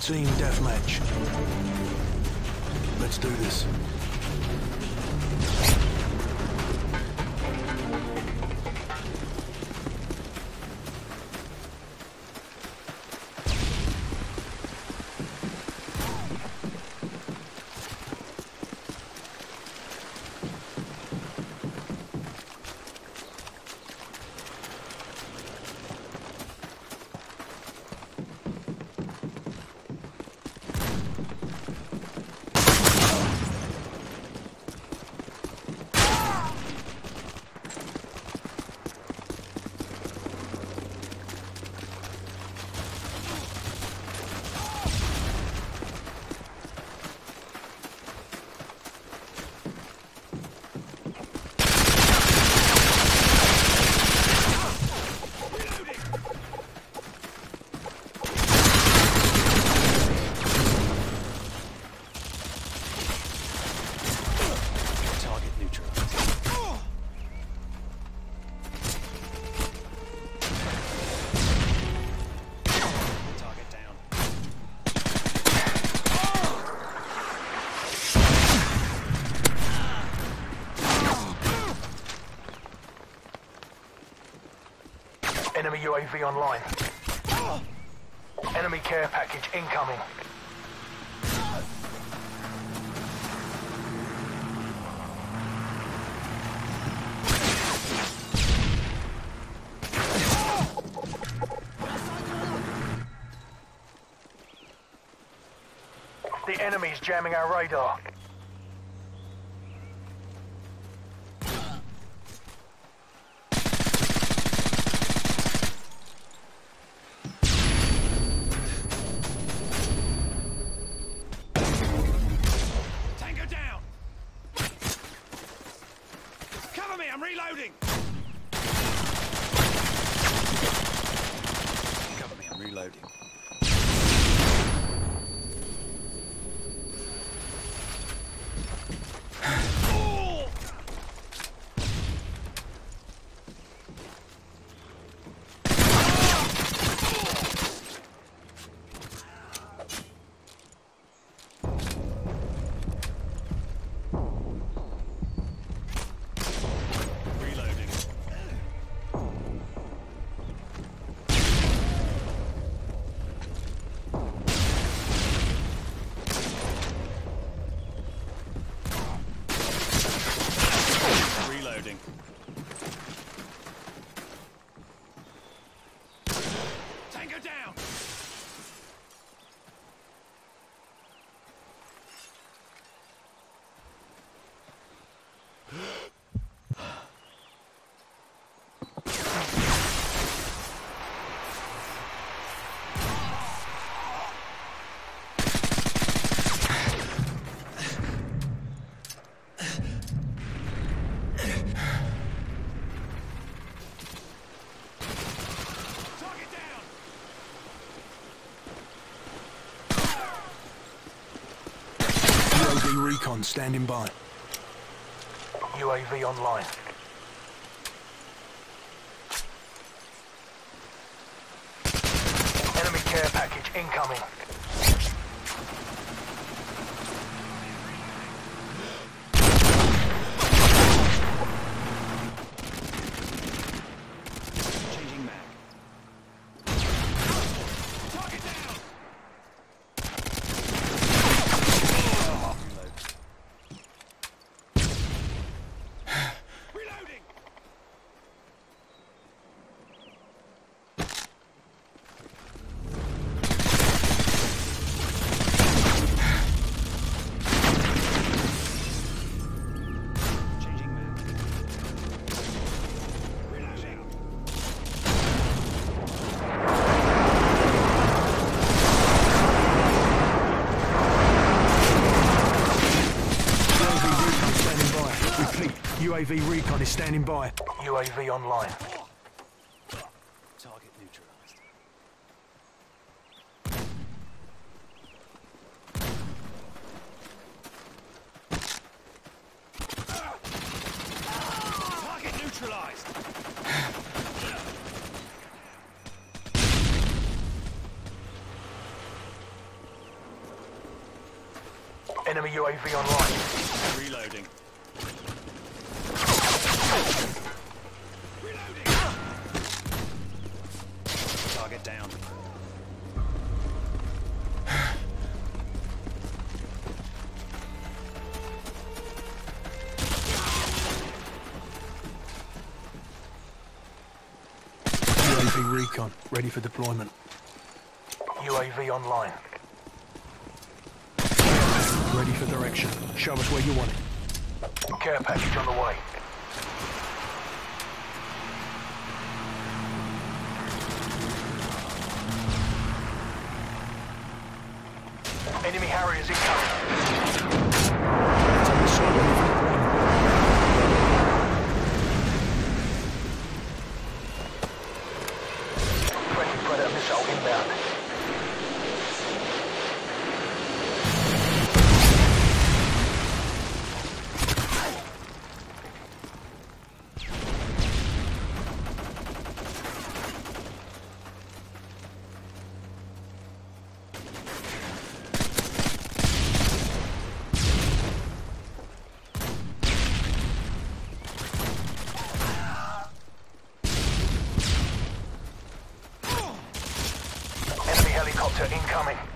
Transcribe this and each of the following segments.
Team deathmatch. Let's do this. Enemy UAV online. Enemy care package incoming. The enemy's jamming our radar. UAV recon standing by. UAV online. Enemy care package incoming. Changing mag. Target down! Reloading! Changing mag. Reloading! UAV recon is standing by. UAV recon is standing by. UAV online. Target neutralized. Target neutralized. Enemy UAV online. Reloading. Target down. UAV recon. Ready for deployment. UAV online. Ready for direction. Show us where you want it. Care package on the way. Enemy Harriers incoming. Missile ready for deployment. Friendly Predator missile inbound. Enemy helicopter incoming.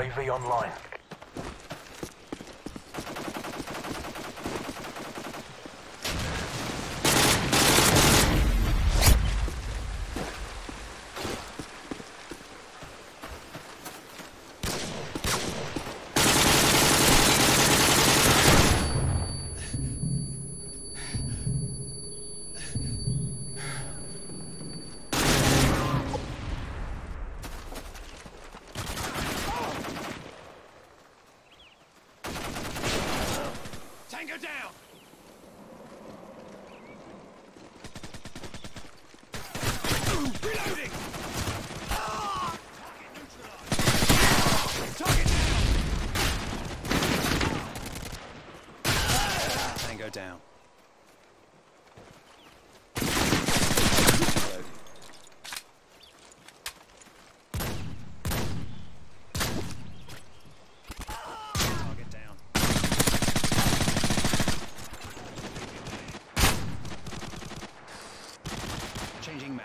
UAV online. Down. Reloading. Down. Reloading. Target down. Changing mag.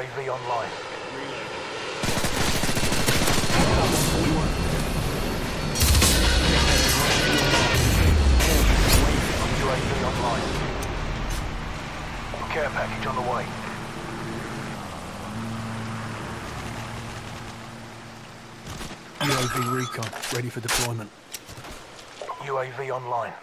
UAV online. UAV online. Care package on the way. UAV recon, ready for deployment. UAV online.